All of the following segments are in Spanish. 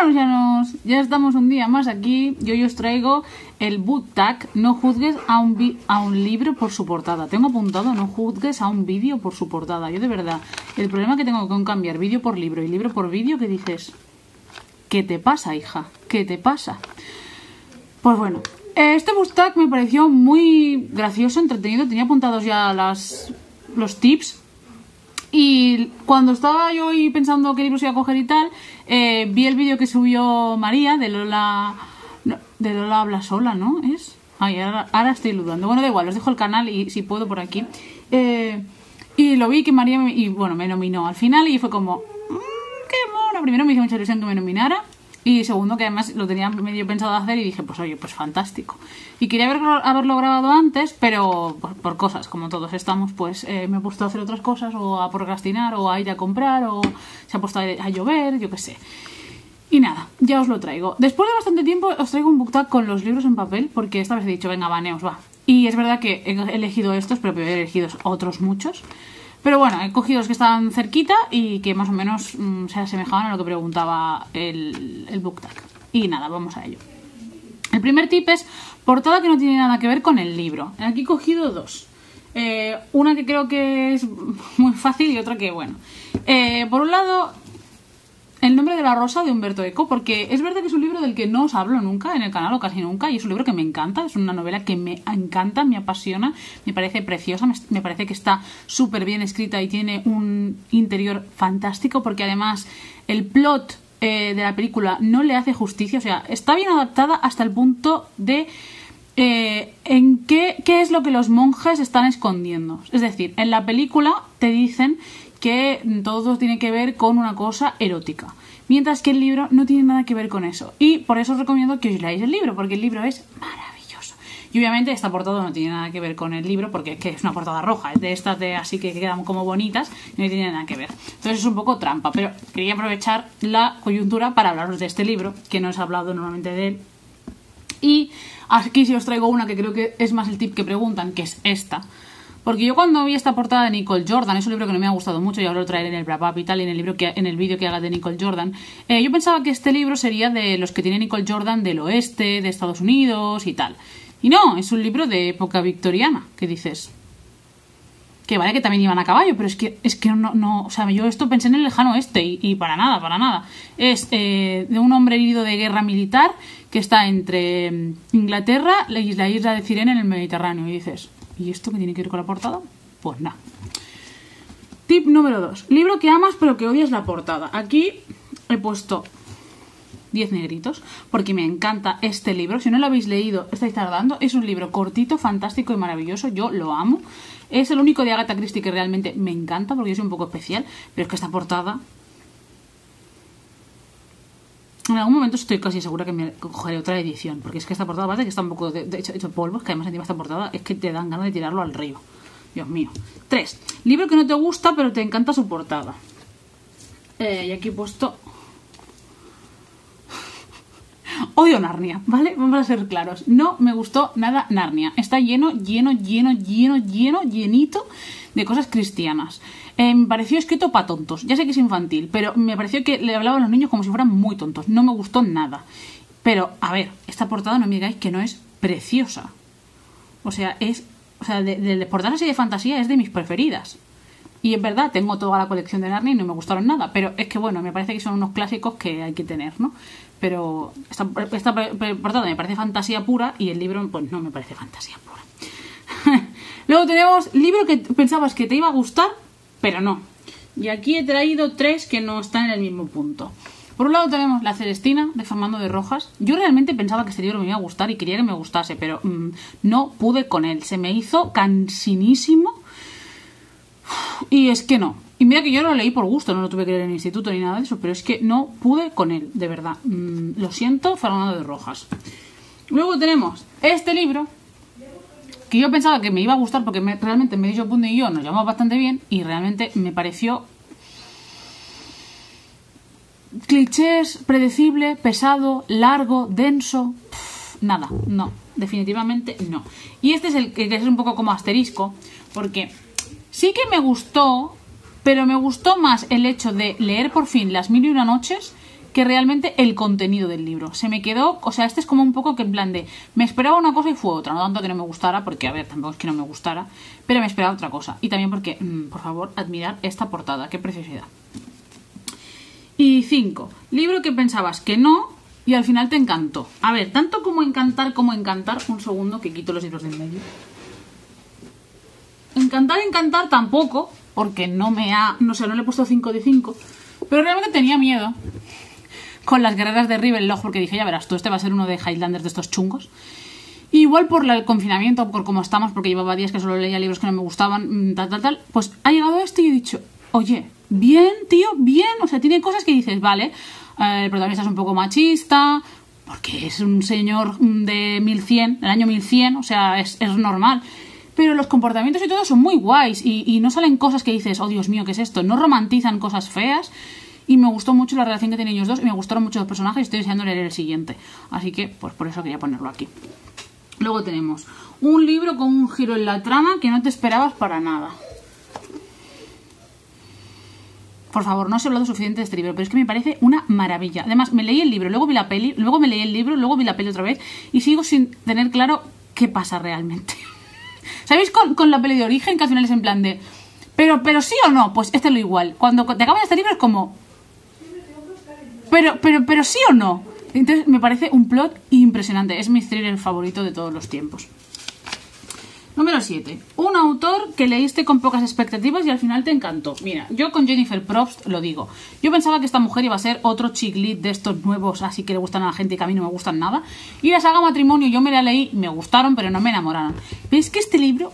Bueno, ya, nos, ya estamos un día más aquí. Yo hoy os traigo el book tag. No juzgues a un, vi- a un libro por su portada. Tengo apuntado, no juzgues a un vídeo por su portada. Yo de verdad, el problema que tengo con cambiar vídeo por libro y libro por vídeo, que dices, ¿qué te pasa, hija? ¿Qué te pasa? Pues bueno, este book tag me pareció muy gracioso, entretenido. Tenía apuntados ya las, los tips y cuando estaba yo ahí pensando qué libros iba a coger y tal, eh, vi el vídeo que subió María de Lola. de Lola habla sola, ¿no? ¿Es? Ay, ahora, ahora estoy dudando. Bueno, da igual, os dejo el canal y si puedo por aquí. Eh, y lo vi que María me, y bueno, me nominó al final y fue como. "Mm, ¡Qué mono! Primero me hizo mucha ilusión que me nominara. Y segundo, que además lo tenía medio pensado hacer y dije, pues oye, pues fantástico. Y quería haber, haberlo grabado antes, pero por, cosas, como todos estamos, pues eh, me he puesto a hacer otras cosas, o a procrastinar, o a ir a comprar, o se ha puesto a, a llover, yo qué sé. Y nada, ya os lo traigo. Después de bastante tiempo os traigo un book tag con los libros en papel, porque esta vez he dicho, venga, vaneos, va. Y es verdad que he elegido estos, pero he elegido otros muchos. Pero bueno, he cogido los que estaban cerquita y que más o menos mm, se asemejaban a lo que preguntaba el, el book tag. Y nada, vamos a ello. El primer tip es portada que no tiene nada que ver con el libro. Aquí he cogido dos. Eh, una que creo que es muy fácil y otra que, bueno. Eh, por un lado, el nombre de la rosa de Humberto Eco, porque es verdad que es un libro del que no os hablo nunca en el canal o casi nunca, y es un libro que me encanta, es una novela que me encanta, me apasiona, me parece preciosa, me, parece que está súper bien escrita y tiene un interior fantástico, porque además el plot eh, de la película no le hace justicia, o sea, está bien adaptada hasta el punto de eh, en qué, qué es lo que los monjes están escondiendo. Es decir, en la película te dicen que todo tiene que ver con una cosa erótica. Mientras que el libro no tiene nada que ver con eso. Y por eso os recomiendo que os leáis el libro, porque el libro es maravilloso. Y obviamente esta portada no tiene nada que ver con el libro, porque es, que es una portada roja, es de estas de así que quedan como bonitas, no tiene nada que ver. Entonces es un poco trampa, pero quería aprovechar la coyuntura para hablaros de este libro, que no os he hablado normalmente de él. Y aquí sí os traigo una que creo que es más el tip que preguntan, que es esta. Porque yo cuando vi esta portada de Nicole Jordan, es un libro que no me ha gustado mucho y ahora lo traeré en el wrap up y tal, y en el libro en el vídeo que haga de Nicole Jordan, eh, yo pensaba que este libro sería de los que tiene Nicole Jordan del oeste, de Estados Unidos y tal. Y no, es un libro de época victoriana, que dices. Que vale que también iban a caballo, pero es que, es que no, no, o sea, yo esto pensé en el lejano oeste y, y para nada, para nada. Es eh, de un hombre herido de guerra militar que está entre mm, Inglaterra y la isla de Cirene en el Mediterráneo. Y dices, ¿y esto qué tiene que ver con la portada? Pues nada. Tip número 2. Libro que amas pero que odias la portada. Aquí he puesto 10 negritos porque me encanta este libro. Si no lo habéis leído, estáis tardando. Es un libro cortito, fantástico y maravilloso. Yo lo amo. Es el único de Agatha Christie que realmente me encanta porque es un poco especial. Pero es que esta portada... En algún momento estoy casi segura que me cogeré otra edición. Porque es que esta portada, aparte que está un poco de, de hecho, hecho polvo, es que además encima esta portada es que te dan ganas de tirarlo al río. Dios mío. 3. Libro que no te gusta pero te encanta su portada. Eh, y aquí he puesto Odio Narnia, ¿vale? Vamos a ser claros. No me gustó nada Narnia. Está lleno, lleno, lleno, lleno, lleno, llenito de cosas cristianas. Eh, me pareció escrito para tontos. Ya sé que es infantil, pero me pareció que le hablaban a los niños como si fueran muy tontos. No me gustó nada. Pero, a ver, esta portada no me digáis que no es preciosa. O sea, es. O sea, de, de, portadas así de fantasía es de mis preferidas. Y es verdad, tengo toda la colección de Narnia y no me gustaron nada. Pero es que, bueno, me parece que son unos clásicos que hay que tener, ¿no? Pero esta portada me parece fantasía pura y el libro, pues no me parece fantasía pura. Luego tenemos libro que pensabas que te iba a gustar, pero no. Y aquí he traído tres que no están en el mismo punto. Por un lado tenemos La Celestina, de Fernando de Rojas. Yo realmente pensaba que este libro me iba a gustar y quería que me gustase, pero mmm, no pude con él. Se me hizo cansinísimo. Y es que no. Y mira que yo lo leí por gusto, no lo tuve que leer en el instituto ni nada de eso, pero es que no pude con él, de verdad. Mm, lo siento, Fernando de Rojas. Luego tenemos este libro, que yo pensaba que me iba a gustar porque me, realmente me dicho Punde y yo nos llamamos bastante bien y realmente me pareció clichés, predecible, pesado, largo, denso. Nada, no, definitivamente no. Y este es el que es un poco como asterisco, porque sí que me gustó, pero me gustó más el hecho de leer por fin Las Mil y Una Noches que realmente el contenido del libro. Se me quedó, o sea, este es como un poco que en plan de, me esperaba una cosa y fue otra, no tanto que no me gustara, porque a ver, tampoco es que no me gustara, pero me esperaba otra cosa. Y también porque, mm, por favor, admirar esta portada, qué preciosidad. Y cinco, libro que pensabas que no y al final te encantó. A ver, tanto como encantar como encantar, un segundo que quito los libros de en medio. Encantar, encantar tampoco, porque no me ha, no sé, no le he puesto 5 de 5, pero realmente tenía miedo con las guerreras de Ravenloft porque dije, ya verás, tú este va a ser uno de Highlanders de estos chungos. igual por el confinamiento, por cómo estamos, porque llevaba días que solo leía libros que no me gustaban, mm, tal, tal, tal, pues ha llegado este y he dicho, oye, bien, tío, bien, o sea, tiene cosas que dices, vale, eh, el protagonista es un poco machista, porque es un señor de 1100, el año 1100, o sea, es, es normal. Pero los comportamientos y todo son muy guays y, no salen cosas que dices, oh Dios mío, ¿qué es esto? No romantizan cosas feas y me gustó mucho la relación que tienen ellos dos y me gustaron mucho los personajes y estoy deseando leer el siguiente. Así que, pues por eso quería ponerlo aquí. Luego tenemos un libro con un giro en la trama que no te esperabas para nada. Por favor, no os he hablado suficiente de este libro, pero es que me parece una maravilla. Además, me leí el libro, luego vi la peli, luego me leí el libro, luego vi la peli otra vez y sigo sin tener claro qué pasa realmente. ¿Sabéis con, con, la peli de origen que al final es en plan de... Pero, pero sí o no, pues este es lo igual. Cuando te acabas este libro es como... Pero, pero, pero sí o no. Entonces me parece un plot impresionante. Es mi thriller favorito de todos los tiempos. Número 7. Un autor que leíste con pocas expectativas y al final te encantó. Mira, yo con Jennifer Probst lo digo. Yo pensaba que esta mujer iba a ser otro chick lead de estos nuevos, así que le gustan a la gente y que a mí no me gustan nada. Y la saga Matrimonio yo me la leí, me gustaron, pero no me enamoraron. Pero es que este libro,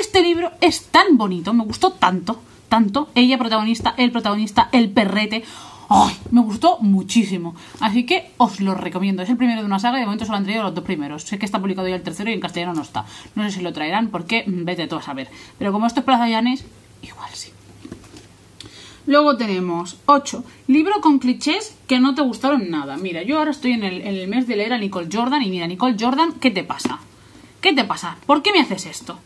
este libro es tan bonito, me gustó tanto, tanto. Ella protagonista, el protagonista, el perrete. ¡Ay! Me gustó muchísimo. Así que os lo recomiendo. Es el primero de una saga y de momento solo han traído los dos primeros. Sé que está publicado ya el tercero y en castellano no está. No sé si lo traerán porque mm, vete tú a saber. Pero como esto es Plaza Llanes, igual sí. Luego tenemos 8. Libro con clichés que no te gustaron nada. Mira, yo ahora estoy en el, en el mes de leer a Nicole Jordan y mira, Nicole Jordan, ¿qué te pasa? ¿Qué te pasa? ¿Por qué me haces esto?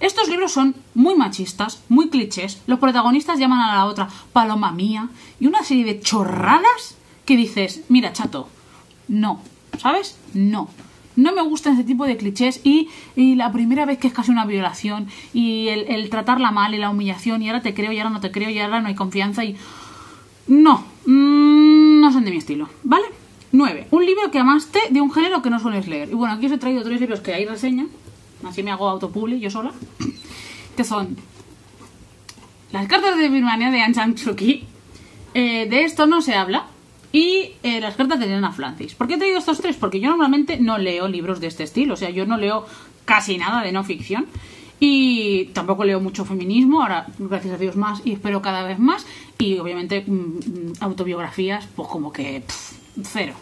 Estos libros son muy machistas, muy clichés. Los protagonistas llaman a la otra paloma mía y una serie de chorradas que dices, mira, chato, no, ¿sabes? No. No me gustan ese tipo de clichés y, y, la primera vez que es casi una violación y el, tratarla mal y la humillación y ahora te creo y ahora no te creo y ahora no hay confianza y... No, mmm, no son de mi estilo, ¿vale? 9. Un libro que amaste de un género que no sueles leer. Y bueno, aquí os he traído tres libros que hay reseña así me hago autopubli yo sola, que son las cartas de Birmania de Aung Kyi. Eh, de esto no se habla. Y eh, las cartas de Elena Francis. ¿Por qué he traído estos tres? Porque yo normalmente no leo libros de este estilo. O sea, yo no leo casi nada de no ficción. Y tampoco leo mucho feminismo. Ahora, gracias a Dios, más y espero cada vez más. Y obviamente, mm, mm autobiografías, pues como que cero.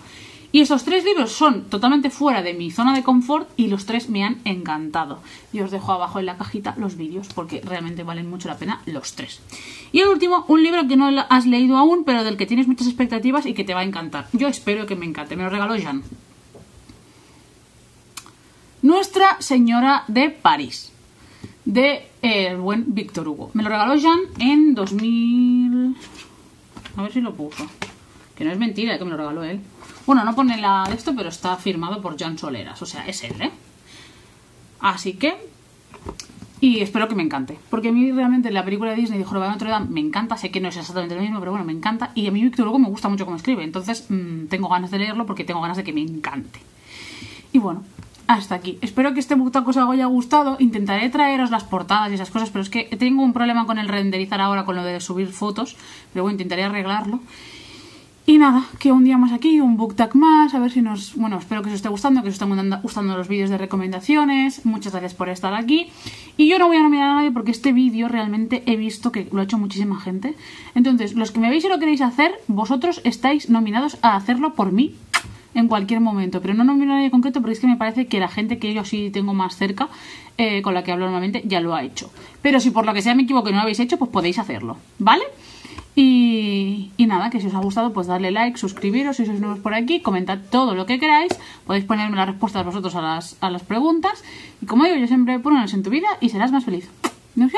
Y esos tres libros son totalmente fuera de mi zona de confort y los tres me han encantado. Y os dejo abajo en la cajita los vídeos porque realmente valen mucho la pena los tres. Y el último, un libro que no has leído aún, pero del que tienes muchas expectativas y que te va a encantar. Yo espero que me encante. Me lo regaló Jean. Nuestra Señora de París. De eh, el buen Víctor Hugo. Me lo regaló Jean en 2000... A ver si lo puso. Que no es mentira que me lo regaló él. Bueno, no pone la de esto, pero está firmado por Jan Soleras. O sea, es él, ¿eh? Así que... Y espero que me encante. Porque a mí realmente la película de Disney de Jorobado de Notre Dame me encanta. Sé que no es exactamente lo mismo, pero bueno, me encanta. Y a mí Víctor Hugo me gusta mucho cómo escribe. Entonces mmm, tengo ganas de leerlo porque tengo ganas de que me encante. Y bueno, hasta aquí. Espero que este Butaco os haya gustado. Intentaré traeros las portadas y esas cosas, pero es que tengo un problema con el renderizar ahora con lo de subir fotos. Pero bueno, intentaré arreglarlo. Y nada, que un día más aquí, un book tag más, a ver si nos... Bueno, espero que os esté gustando, que os estén gustando los vídeos de recomendaciones. Muchas gracias por estar aquí. Y yo no voy a nominar a nadie porque este vídeo realmente he visto que lo ha hecho muchísima gente. Entonces, los que me veis y lo queréis hacer, vosotros estáis nominados a hacerlo por mí en cualquier momento. Pero no nomino a nadie concreto porque es que me parece que la gente que yo sí tengo más cerca, eh, con la que hablo normalmente, ya lo ha hecho. Pero si por lo que sea me equivoco y no lo habéis hecho, pues podéis hacerlo, ¿vale? Y, y, nada, que si os ha gustado, pues darle like, suscribiros si sois nuevos por aquí, comentad todo lo que queráis, podéis ponerme las respuestas vosotros a las, a las preguntas. Y como digo, yo siempre, poneros en tu vida y serás más feliz. ¡Nos